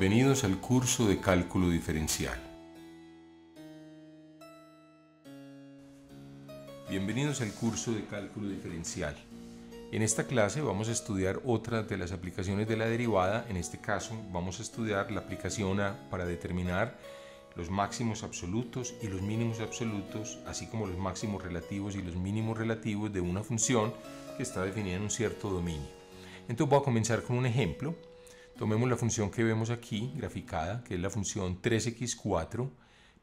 Bienvenidos al curso de cálculo diferencial. Bienvenidos al curso de cálculo diferencial. En esta clase vamos a estudiar otra de las aplicaciones de la derivada. En este caso vamos a estudiar la aplicación para determinar los máximos absolutos y los mínimos absolutos, así como los máximos relativos y los mínimos relativos de una función que está definida en un cierto dominio. Entonces voy a comenzar con un ejemplo Tomemos la función que vemos aquí, graficada, que es la función 3x4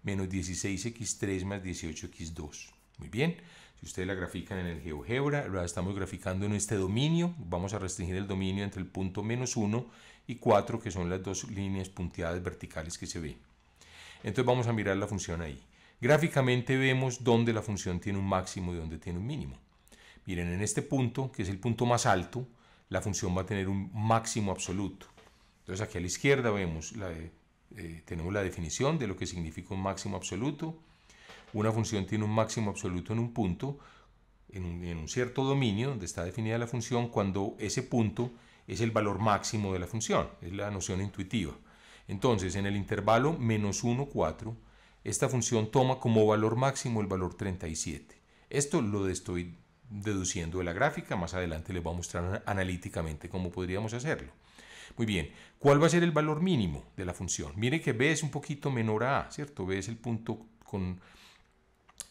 menos 16x3 más 18x2. Muy bien, si ustedes la grafican en el GeoGebra, la estamos graficando en este dominio, vamos a restringir el dominio entre el punto menos 1 y 4, que son las dos líneas punteadas verticales que se ven. Entonces vamos a mirar la función ahí. Gráficamente vemos dónde la función tiene un máximo y dónde tiene un mínimo. Miren, en este punto, que es el punto más alto, la función va a tener un máximo absoluto. Entonces aquí a la izquierda vemos la, eh, tenemos la definición de lo que significa un máximo absoluto. Una función tiene un máximo absoluto en un punto, en un, cierto dominio donde está definida la función, cuando ese punto es el valor máximo de la función, es la noción intuitiva. Entonces, en el intervalo menos 1, 4, esta función toma como valor máximo el valor 37. Esto lo estoy deduciendo de la gráfica, más adelante les voy a mostrar analíticamente cómo podríamos hacerlo. Muy bien, ¿cuál va a ser el valor mínimo de la función? Mire que b es un poquito menor a a, ¿cierto? b es el punto con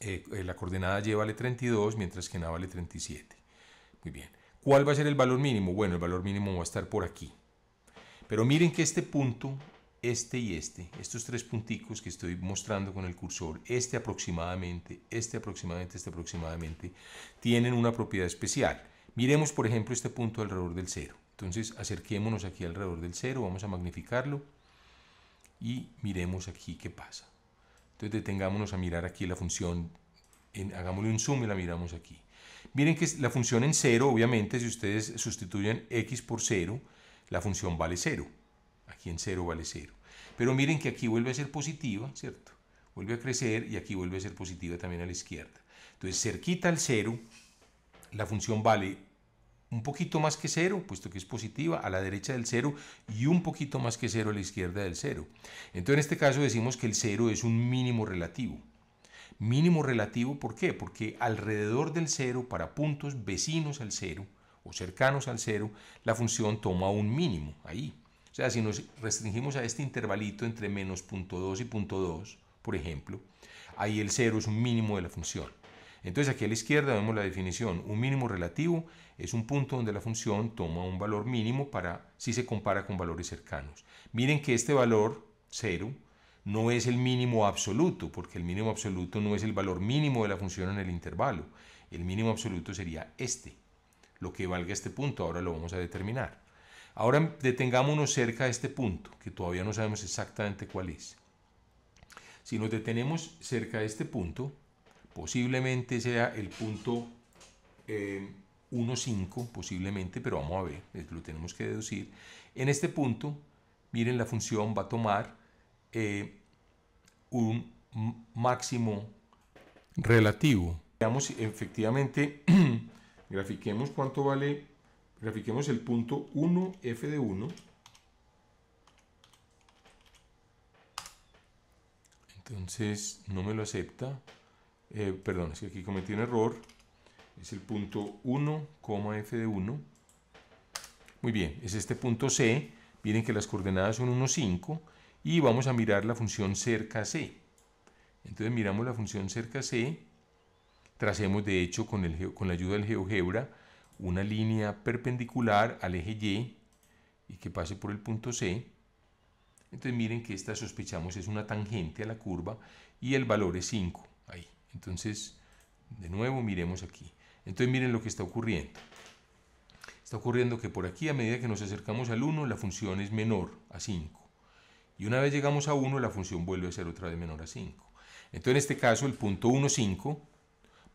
eh, la coordenada y vale 32, mientras que en a vale 37. Muy bien. ¿Cuál va a ser el valor mínimo? Bueno, el valor mínimo va a estar por aquí. Pero miren que este punto, este y este, estos tres punticos que estoy mostrando con el cursor, este aproximadamente, este aproximadamente, este aproximadamente, tienen una propiedad especial. Miremos, por ejemplo, este punto alrededor del cero. Entonces acerquémonos aquí alrededor del cero, vamos a magnificarlo y miremos aquí qué pasa. Entonces detengámonos a mirar aquí la función, hagámosle un zoom y la miramos aquí. Miren que la función en cero, obviamente, si ustedes sustituyen x por cero, la función vale cero. Aquí en cero vale cero. Pero miren que aquí vuelve a ser positiva, ¿cierto? Vuelve a crecer y aquí vuelve a ser positiva también a la izquierda. Entonces, cerquita al cero, la función vale un poquito más que cero, puesto que es positiva, a la derecha del cero y un poquito más que cero a la izquierda del cero. Entonces en este caso decimos que el cero es un mínimo relativo. Mínimo relativo, ¿por qué? Porque alrededor del cero, para puntos vecinos al cero o cercanos al cero, la función toma un mínimo ahí. O sea, si nos restringimos a este intervalito entre menos punto 2 y punto 2, por ejemplo, ahí el cero es un mínimo de la función. Entonces aquí a la izquierda vemos la definición. Un mínimo relativo es un punto donde la función toma un valor mínimo para si se compara con valores cercanos. Miren que este valor, 0, no es el mínimo absoluto, porque el mínimo absoluto no es el valor mínimo de la función en el intervalo. El mínimo absoluto sería este, lo que valga este punto. Ahora lo vamos a determinar. Ahora detengámonos cerca de este punto, que todavía no sabemos exactamente cuál es. Si nos detenemos cerca de este punto, posiblemente sea el punto 1,5, eh, posiblemente, pero vamos a ver, lo tenemos que deducir. En este punto, miren, la función va a tomar eh, un máximo relativo. Veamos, efectivamente, grafiquemos cuánto vale, grafiquemos el punto 1, f de 1. Entonces, no me lo acepta. Eh, perdón, es que aquí cometí un error, es el punto 1, f de 1. Muy bien, es este punto C, miren que las coordenadas son 1, 5, y vamos a mirar la función cerca C. Entonces miramos la función cerca C, tracemos de hecho con, con la ayuda del GeoGebra una línea perpendicular al eje Y y que pase por el punto C. Entonces miren que esta sospechamos es una tangente a la curva y el valor es 5, ahí. Entonces, de nuevo miremos aquí. Entonces miren lo que está ocurriendo. Está ocurriendo que por aquí a medida que nos acercamos al 1 la función es menor a 5. Y una vez llegamos a 1 la función vuelve a ser otra vez menor a 5. Entonces en este caso el punto 1, 5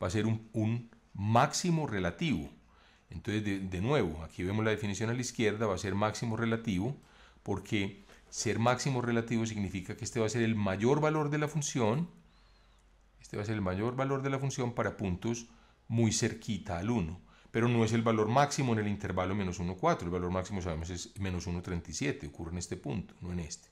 va a ser un, máximo relativo. Entonces de, de, nuevo, aquí vemos la definición a la izquierda, va a ser máximo relativo porque ser máximo relativo significa que este va a ser el mayor valor de la función este va a ser el mayor valor de la función para puntos muy cerquita al 1. pero no es el valor máximo en el intervalo menos 1, 4. El valor máximo sabemos es menos 1,37, ocurre en este punto, no en este.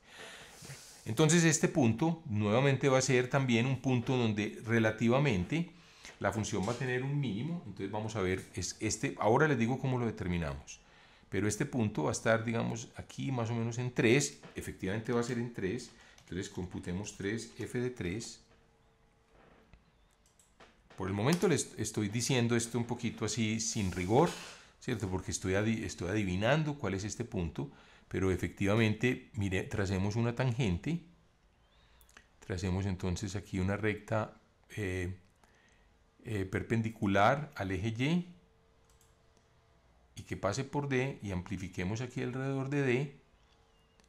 Entonces este punto nuevamente va a ser también un punto donde relativamente la función va a tener un mínimo, entonces vamos a ver, es este, ahora les digo cómo lo determinamos, pero este punto va a estar, digamos, aquí más o menos en 3, efectivamente va a ser en 3, entonces computemos 3, f de 3, por el momento les estoy diciendo esto un poquito así sin rigor, ¿cierto? Porque estoy, estoy adivinando cuál es este punto, pero efectivamente, mire, tracemos una tangente, tracemos entonces aquí una recta eh, eh, perpendicular al eje Y y que pase por D y amplifiquemos aquí alrededor de D.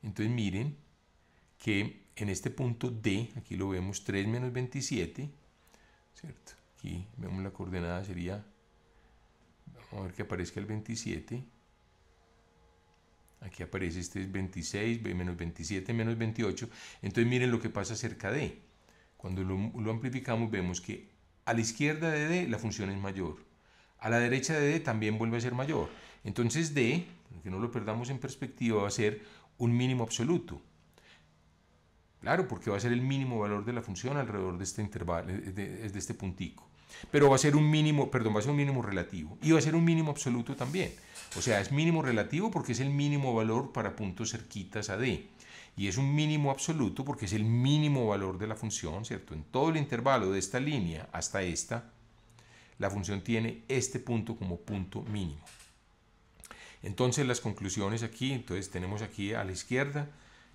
Entonces miren que en este punto D, aquí lo vemos 3 menos 27, ¿cierto? Aquí vemos la coordenada sería, vamos a ver que aparezca el 27. Aquí aparece este es 26, menos 27, menos 28. Entonces miren lo que pasa cerca de. Cuando lo, amplificamos vemos que a la izquierda de D la función es mayor. A la derecha de D también vuelve a ser mayor. Entonces D, que no lo perdamos en perspectiva, va a ser un mínimo absoluto. Claro, porque va a ser el mínimo valor de la función alrededor de este intervalo, de, de este puntico. Pero va a ser un mínimo, perdón, va a ser un mínimo relativo. Y va a ser un mínimo absoluto también. O sea, es mínimo relativo porque es el mínimo valor para puntos cerquitas a D. Y es un mínimo absoluto porque es el mínimo valor de la función, ¿cierto? En todo el intervalo de esta línea hasta esta, la función tiene este punto como punto mínimo. Entonces las conclusiones aquí, entonces tenemos aquí a la izquierda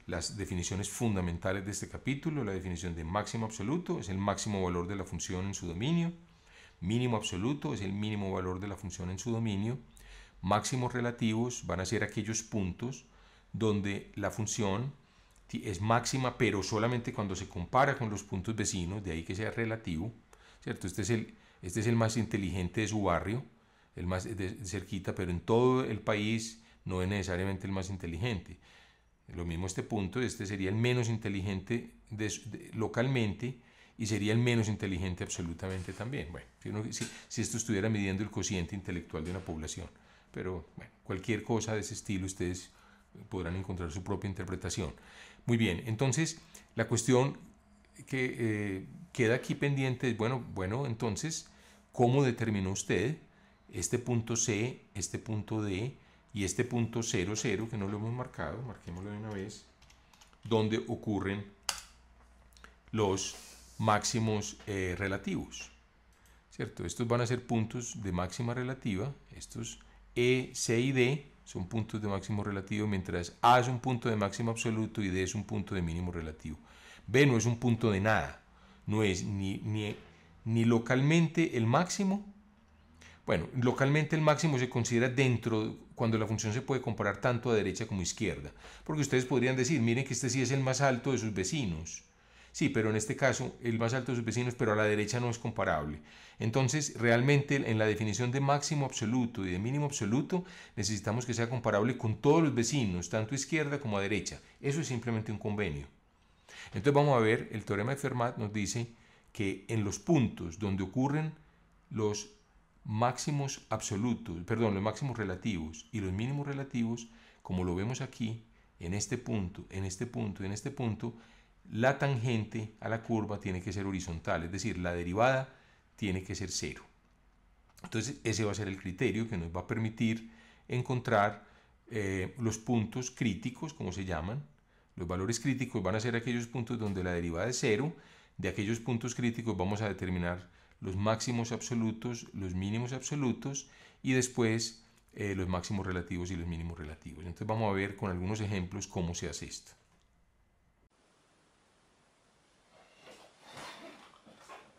las definiciones fundamentales de este capítulo, la definición de máximo absoluto es el máximo valor de la función en su dominio, mínimo absoluto es el mínimo valor de la función en su dominio, máximos relativos van a ser aquellos puntos donde la función es máxima pero solamente cuando se compara con los puntos vecinos, de ahí que sea relativo, ¿cierto? Este es el, este es el más inteligente de su barrio, el más cerquita, pero en todo el país no es necesariamente el más inteligente. Lo mismo este punto, este sería el menos inteligente localmente y sería el menos inteligente absolutamente también. Bueno, si, si, esto estuviera midiendo el cociente intelectual de una población. Pero bueno, cualquier cosa de ese estilo ustedes podrán encontrar su propia interpretación. Muy bien, entonces la cuestión que eh, queda aquí pendiente es, bueno, bueno, entonces, ¿cómo determinó usted este punto C, este punto D y este punto 0, 0, que no lo hemos marcado, marquémoslo de una vez, donde ocurren los máximos eh, relativos. ¿Cierto? Estos van a ser puntos de máxima relativa, estos E, C y D son puntos de máximo relativo, mientras A es un punto de máximo absoluto y D es un punto de mínimo relativo. B no es un punto de nada, no es ni, ni, ni localmente el máximo, bueno, localmente el máximo se considera dentro, cuando la función se puede comparar tanto a derecha como a izquierda. Porque ustedes podrían decir, miren que este sí es el más alto de sus vecinos. Sí, pero en este caso el más alto de sus vecinos, pero a la derecha no es comparable. Entonces, realmente en la definición de máximo absoluto y de mínimo absoluto, necesitamos que sea comparable con todos los vecinos, tanto a izquierda como a derecha. Eso es simplemente un convenio. Entonces vamos a ver, el teorema de Fermat nos dice que en los puntos donde ocurren los máximos absolutos, perdón, los máximos relativos y los mínimos relativos, como lo vemos aquí, en este punto, en este punto, en este punto, la tangente a la curva tiene que ser horizontal, es decir, la derivada tiene que ser cero. Entonces, ese va a ser el criterio que nos va a permitir encontrar eh, los puntos críticos, como se llaman. Los valores críticos van a ser aquellos puntos donde la derivada es cero. De aquellos puntos críticos vamos a determinar los máximos absolutos, los mínimos absolutos y después eh, los máximos relativos y los mínimos relativos. Entonces vamos a ver con algunos ejemplos cómo se hace esto.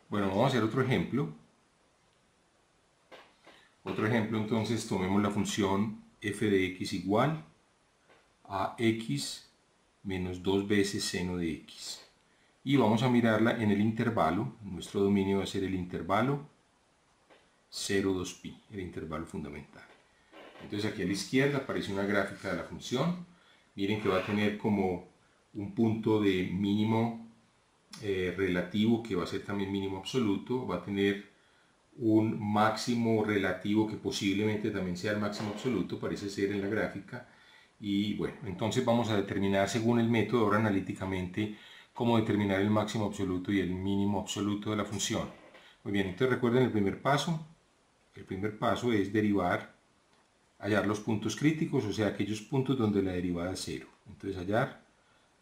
Bueno, vamos a hacer otro ejemplo. Otro ejemplo, entonces, tomemos la función f de x igual a x menos dos veces seno de x y vamos a mirarla en el intervalo. Nuestro dominio va a ser el intervalo 0,2pi, el intervalo fundamental. Entonces aquí a la izquierda aparece una gráfica de la función. Miren que va a tener como un punto de mínimo eh, relativo que va a ser también mínimo absoluto. Va a tener un máximo relativo que posiblemente también sea el máximo absoluto, parece ser en la gráfica. Y bueno, entonces vamos a determinar según el método ahora analíticamente cómo determinar el máximo absoluto y el mínimo absoluto de la función. Muy bien, entonces recuerden el primer paso. El primer paso es derivar, hallar los puntos críticos, o sea, aquellos puntos donde la derivada es cero. Entonces hallar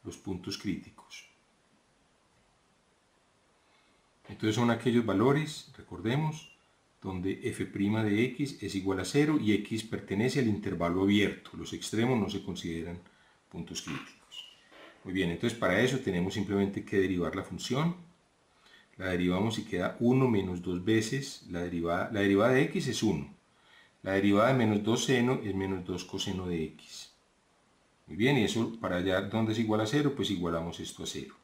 los puntos críticos. Entonces son aquellos valores, recordemos, donde f' de x es igual a 0 y x pertenece al intervalo abierto. Los extremos no se consideran puntos críticos. Muy bien, entonces para eso tenemos simplemente que derivar la función. La derivamos y queda 1 menos 2 veces la derivada. La derivada de x es 1. La derivada de menos 2 seno es menos 2 coseno de x. Muy bien, y eso para allá donde es igual a 0, pues igualamos esto a 0.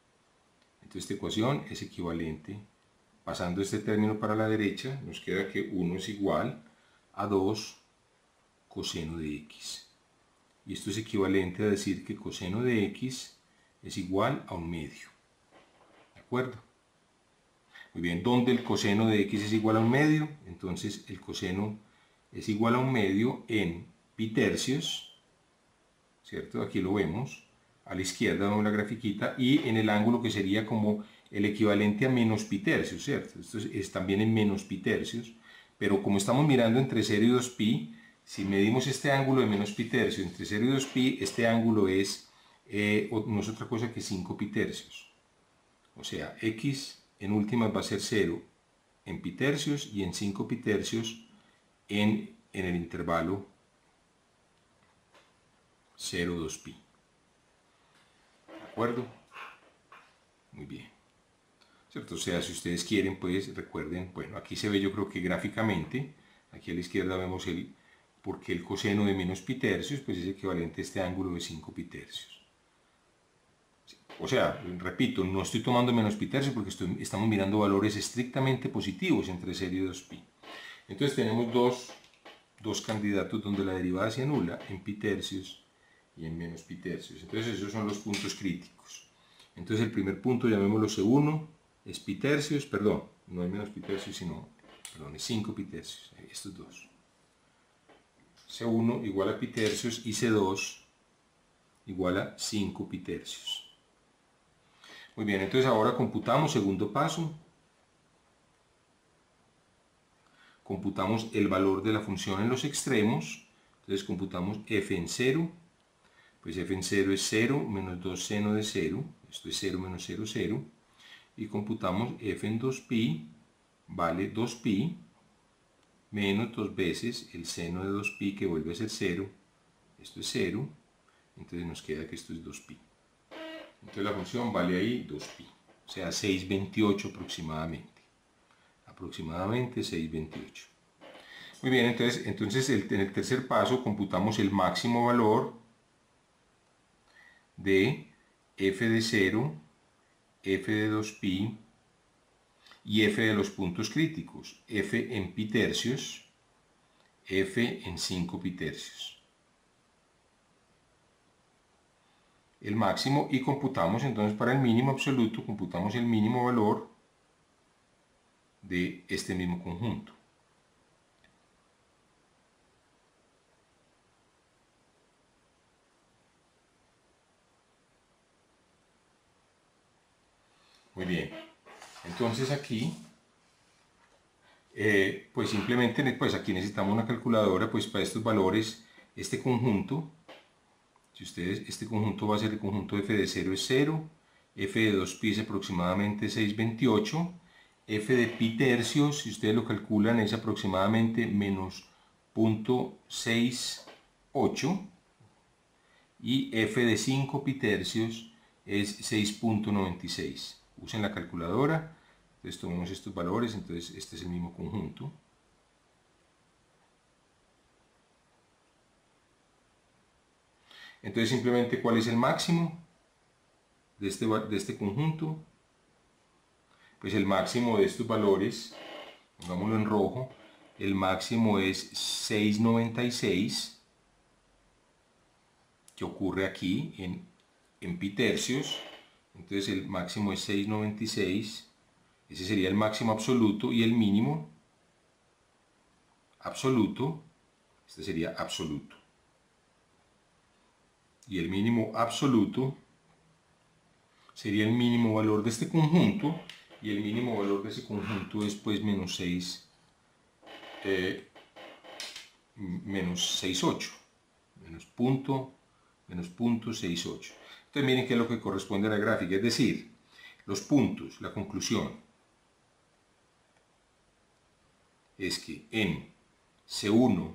Entonces esta ecuación es equivalente Pasando este término para la derecha, nos queda que 1 es igual a 2 coseno de x. Y esto es equivalente a decir que coseno de x es igual a un medio. ¿De acuerdo? Muy bien, ¿dónde el coseno de x es igual a un medio? Entonces el coseno es igual a un medio en pi tercios, ¿cierto? Aquí lo vemos, a la izquierda vemos la grafiquita, y en el ángulo que sería como el equivalente a menos pi tercios, ¿cierto? Esto es, también en menos pi tercios, pero como estamos mirando entre 0 y 2 pi, si medimos este ángulo de menos pi tercios entre 0 y 2 pi, este ángulo es, eh, no es otra cosa que 5 pi tercios. O sea, x en últimas va a ser 0 en pi tercios y en 5 pi tercios en, en el intervalo 0, 2 pi. ¿De acuerdo? Muy bien. ¿cierto? O sea, si ustedes quieren, pues recuerden, bueno, aquí se ve yo creo que gráficamente, aquí a la izquierda vemos el, porque el coseno de menos pi tercios, pues es equivalente a este ángulo de 5 pi tercios. O sea, repito, no estoy tomando menos pi tercios porque estamos mirando valores estrictamente positivos entre 0 y 2 pi. Entonces tenemos dos, dos candidatos donde la derivada se anula en pi tercios y en menos pi tercios. Entonces esos son los puntos críticos. Entonces el primer punto llamémoslo C1, es pi tercios, perdón, no hay menos pi tercios, sino, perdón, es 5 pi tercios, eh, estos dos. C1 igual a pi tercios y C2 igual a 5 pi tercios. Muy bien, entonces ahora computamos, segundo paso, computamos el valor de la función en los extremos, entonces computamos f en 0, pues f en 0 es 0 menos 2 seno de 0, esto es 0 menos 0, 0, y computamos f en 2pi vale 2pi menos dos veces el seno de 2pi que vuelve a ser 0, esto es 0, entonces nos queda que esto es 2pi. Entonces la función vale ahí 2pi, o sea 628 aproximadamente. Aproximadamente 628. Muy bien, entonces, entonces en el tercer paso computamos el máximo valor de f de 0 f de 2pi y f de los puntos críticos, f en pi tercios, f en 5 pi tercios. El máximo y computamos entonces para el mínimo absoluto, computamos el mínimo valor de este mismo conjunto. Muy bien. Entonces aquí, eh, pues simplemente, pues aquí necesitamos una calculadora, pues para estos valores, este conjunto, si ustedes, este conjunto va a ser el conjunto f de 0 es 0, f de 2 pi es aproximadamente 628, f de pi tercios, si ustedes lo calculan, es aproximadamente menos 0.68 y f de 5 pi tercios es 6.96 usen la calculadora, entonces tomemos estos valores, entonces este es el mismo conjunto. Entonces simplemente cuál es el máximo de este, de este conjunto. Pues el máximo de estos valores, pongámoslo en rojo, el máximo es 696 que ocurre aquí en, en pi tercios entonces el máximo es 696, ese sería el máximo absoluto y el mínimo absoluto, este sería absoluto. Y el mínimo absoluto sería el mínimo valor de este conjunto, y el mínimo valor de ese conjunto es pues menos 6, eh, menos 6,8, menos punto, menos punto 6,8. Entonces miren qué es lo que corresponde a la gráfica, es decir, los puntos, la conclusión, es que en C1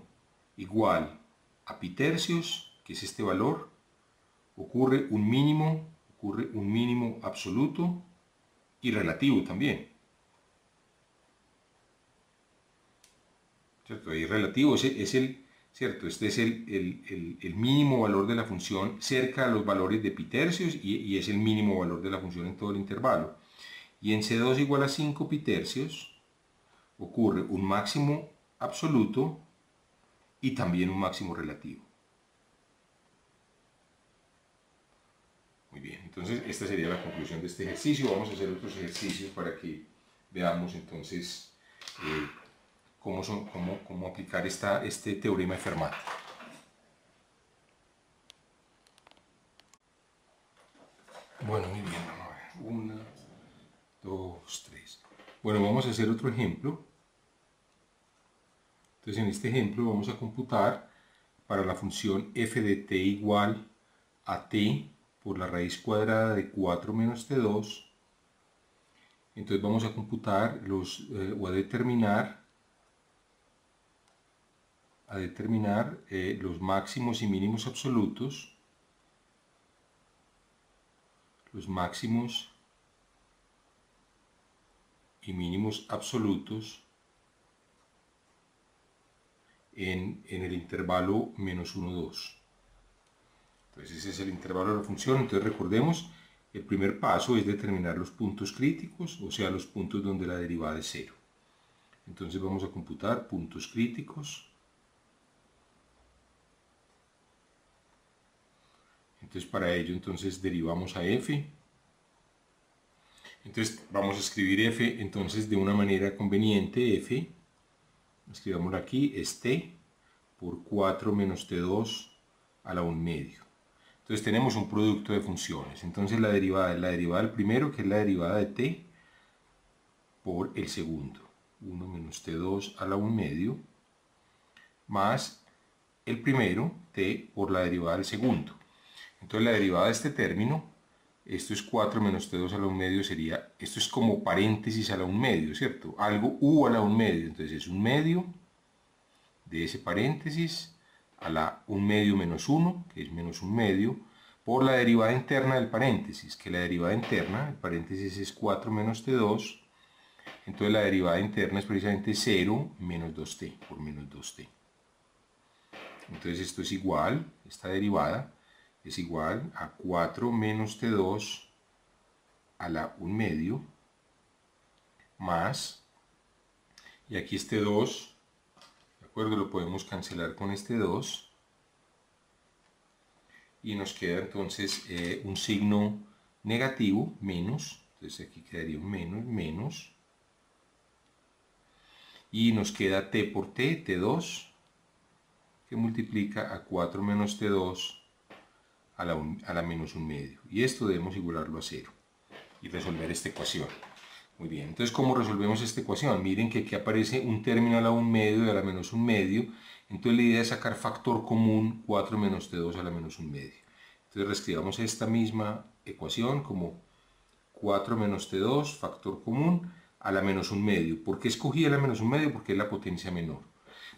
igual a pi tercios, que es este valor, ocurre un mínimo, ocurre un mínimo absoluto y relativo también. ¿Cierto? Y relativo es, el, ¿cierto? Este es el, mínimo valor de la función cerca a los valores de pi tercios y, y, es el mínimo valor de la función en todo el intervalo. Y en C2 igual a 5 pi tercios ocurre un máximo absoluto y también un máximo relativo. Muy bien, entonces esta sería la conclusión de este ejercicio. Vamos a hacer otros ejercicios para que veamos entonces eh, cómo, son, cómo, cómo, aplicar esta, este teorema de Fermat. Bueno, muy bien, vamos a ver. Una, dos, tres. Bueno, vamos a hacer otro ejemplo. Entonces en este ejemplo vamos a computar para la función f de t igual a t por la raíz cuadrada de 4 menos t2. Entonces vamos a computar los, eh, o a determinar, a determinar eh, los máximos y mínimos absolutos, los máximos y mínimos absolutos en, en el intervalo menos 1, 2. Entonces ese es el intervalo de la función. Entonces recordemos, el primer paso es determinar los puntos críticos, o sea, los puntos donde la derivada es cero. Entonces vamos a computar puntos críticos. Entonces para ello entonces derivamos a f. Entonces vamos a escribir f entonces de una manera conveniente, f, escribamos aquí, es t por 4 menos t2 a la 1 medio. Entonces tenemos un producto de funciones. Entonces la derivada es la derivada del primero, que es la derivada de t, por el segundo. 1 menos t2 a la 1 medio, más el primero, t, por la derivada del segundo. Entonces la derivada de este término, esto es 4 menos t2 a la 1 medio, sería, esto es como paréntesis a la 1 medio, ¿cierto? Algo u a la 1 medio, entonces es un medio de ese paréntesis a la 1 medio menos 1, que es menos 1 medio, por la derivada interna del paréntesis, que la derivada interna, el paréntesis es 4 menos t2, entonces la derivada interna es precisamente 0 menos 2t, por menos 2t. Entonces esto es igual, esta derivada es igual a 4 menos t2 a la 1 medio, más, y aquí este 2 lo podemos cancelar con este 2 y nos queda entonces eh, un signo negativo, menos, entonces aquí quedaría un menos, menos, y nos queda t por t, t2, que multiplica a 4 menos t2 a la, a la menos un medio, y esto debemos igualarlo a 0 y resolver esta ecuación. Muy bien, entonces ¿cómo resolvemos esta ecuación? Miren que aquí aparece un término a la 1 medio y a la menos 1 medio. Entonces la idea es sacar factor común 4 menos T2 a la menos 1 medio. Entonces reescribamos esta misma ecuación como 4 menos T2, factor común, a la menos 1 medio. ¿Por qué escogí a la menos 1 medio? Porque es la potencia menor.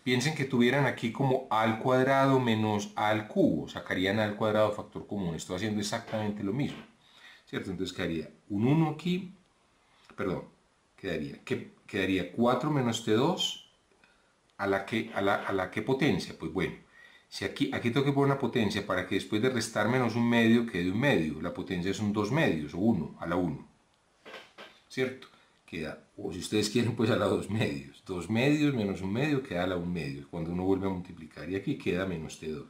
Piensen que tuvieran aquí como a al cuadrado menos a al cubo. Sacarían a al cuadrado factor común. Estoy haciendo exactamente lo mismo. ¿Cierto? Entonces quedaría un 1 aquí perdón, quedaría, que, quedaría 4 menos T2 a la, que, a, la, que potencia. Pues bueno, si aquí, aquí tengo que poner una potencia para que después de restar menos un medio quede un medio. La potencia son dos medios, o 1, a la 1. ¿Cierto? Queda, o si ustedes quieren, pues a la 2 medios. 2 medios menos un medio queda a la 1 medio. Cuando uno vuelve a multiplicar. Y aquí queda menos T2.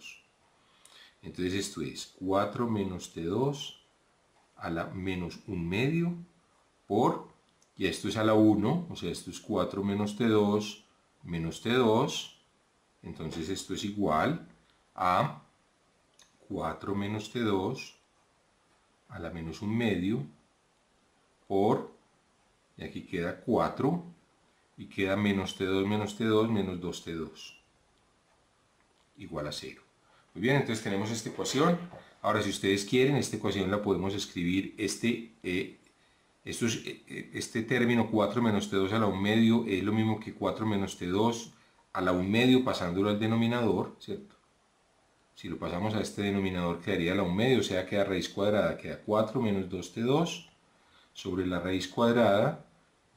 Entonces esto es 4 menos T2 a la menos un medio por y esto es a la 1, o sea, esto es 4 menos T2 menos t2, entonces esto es igual a 4 menos t2 a la menos 1 medio por, y aquí queda 4, y queda menos t2 menos t2 menos 2t2, igual a 0. Muy bien, entonces tenemos esta ecuación. Ahora, si ustedes quieren, esta ecuación la podemos escribir, este, eh, esto es, eh, eh, este término 4 menos t2 a la 1 medio es lo mismo que 4 menos t2 a la 1 medio pasándolo al denominador, ¿cierto? Si lo pasamos a este denominador quedaría la 1 medio, o sea, queda raíz cuadrada, queda 4 menos 2t2 sobre la raíz cuadrada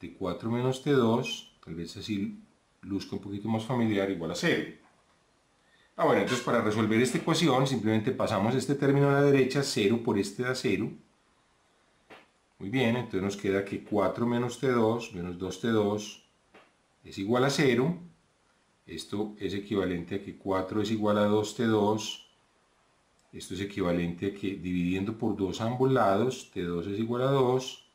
de 4 menos t2, tal vez así luzca un poquito más familiar, igual a 0. Ah, bueno, entonces para resolver esta ecuación simplemente pasamos este término a la derecha, 0 por este da 0. Muy bien, entonces nos queda que 4 menos t2 menos 2t2 es igual a 0 esto es equivalente a que 4 es igual a 2t2. Esto es equivalente a que dividiendo por 2 a ambos lados, t2 es igual a 2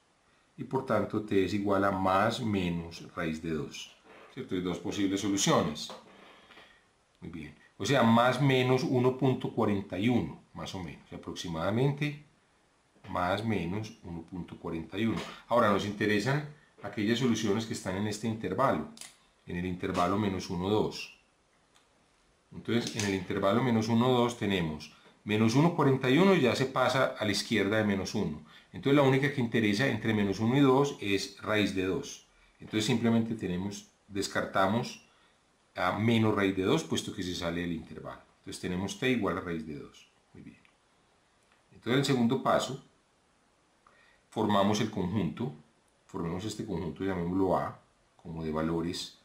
y por tanto t es igual a más menos raíz de 2. ¿Cierto? Hay dos posibles soluciones. Muy bien. O sea, más menos 1.41, más o menos, aproximadamente más menos 1.41. Ahora nos interesan aquellas soluciones que están en este intervalo en el intervalo menos 1, 2. Entonces, en el intervalo menos 1, 2 tenemos menos 1, 41 ya se pasa a la izquierda de menos 1. Entonces, la única que interesa entre menos 1 y 2 es raíz de 2. Entonces, simplemente tenemos, descartamos a menos raíz de 2, puesto que se sale del intervalo. Entonces, tenemos t igual a raíz de 2. Muy bien. Entonces, el segundo paso, formamos el conjunto, formemos este conjunto, llamémoslo A, como de valores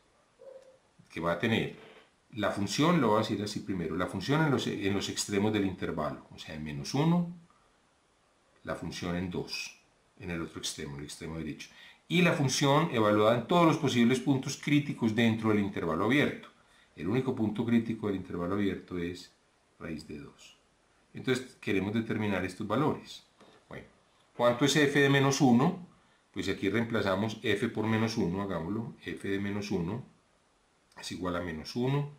que va a tener la función, lo voy a decir así primero, la función en los, en los extremos del intervalo, o sea, en menos 1, la función en 2, en el otro extremo, el extremo derecho. Y la función evaluada en todos los posibles puntos críticos dentro del intervalo abierto. El único punto crítico del intervalo abierto es raíz de 2. Entonces queremos determinar estos valores. Bueno, ¿cuánto es f de menos 1? Pues aquí reemplazamos f por menos 1, hagámoslo, f de menos 1 es igual a menos 1,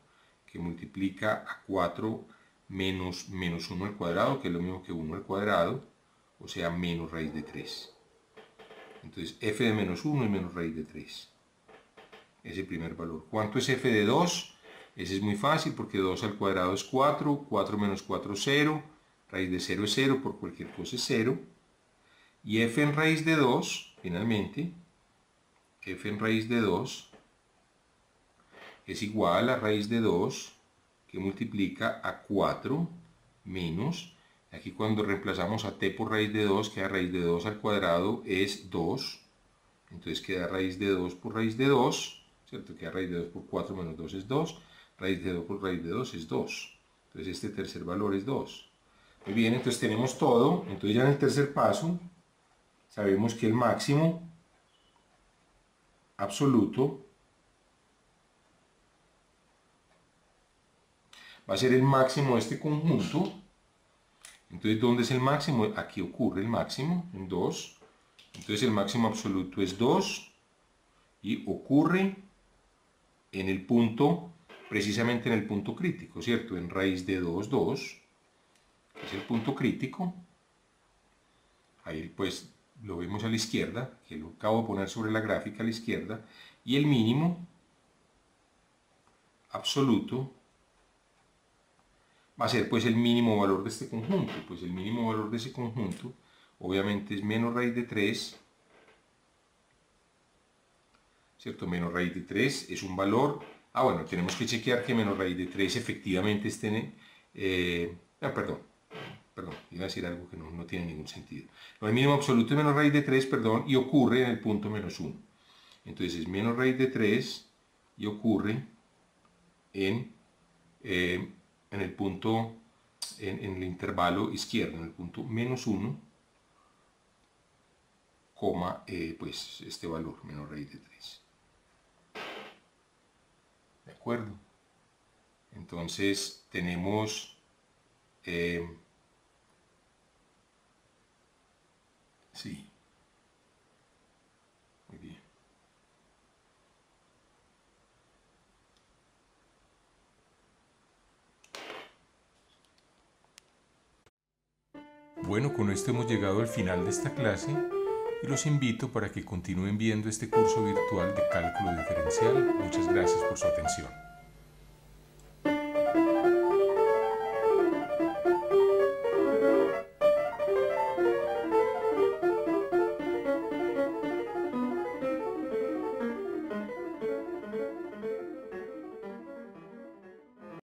que multiplica a 4 menos menos 1 al cuadrado, que es lo mismo que 1 al cuadrado, o sea, menos raíz de 3. Entonces, f de menos 1 es menos raíz de 3. Ese primer valor. ¿Cuánto es f de 2? Ese es muy fácil porque 2 al cuadrado es 4, 4 menos 4 es 0, raíz de 0 es 0, por cualquier cosa es 0. Y f en raíz de 2, finalmente, f en raíz de 2 es igual a raíz de 2 que multiplica a 4 menos, aquí cuando reemplazamos a t por raíz de 2 queda raíz de 2 al cuadrado es 2, entonces queda raíz de 2 por raíz de 2, ¿cierto? Queda raíz de 2 por 4 menos 2 es 2, raíz de 2 por raíz de 2 es 2, entonces este tercer valor es 2. Muy bien, entonces tenemos todo, entonces ya en el tercer paso sabemos que el máximo absoluto va a ser el máximo de este conjunto. Entonces, ¿dónde es el máximo? Aquí ocurre el máximo, en 2. Entonces, el máximo absoluto es 2 y ocurre en el punto, precisamente en el punto crítico, ¿cierto? En raíz de 2, 2, es el punto crítico. Ahí pues lo vemos a la izquierda, que lo acabo de poner sobre la gráfica a la izquierda, y el mínimo absoluto va a ser pues el mínimo valor de este conjunto. Pues el mínimo valor de ese conjunto obviamente es menos raíz de 3, ¿cierto? Menos raíz de 3 es un valor, ah bueno, tenemos que chequear que menos raíz de 3 efectivamente esté en, eh, ah, perdón, perdón, iba a decir algo que no, tiene ningún sentido. el mínimo absoluto es menos raíz de 3, perdón, y ocurre en el punto menos 1. Entonces es menos raíz de 3 y ocurre en... Eh, en el punto, en, el intervalo izquierdo, en el punto menos 1, coma, eh, pues este valor, menos raíz de 3. ¿De acuerdo? Entonces tenemos eh, sí, muy bien. Bueno, con esto hemos llegado al final de esta clase y los invito para que continúen viendo este curso virtual de cálculo diferencial. Muchas gracias por su atención.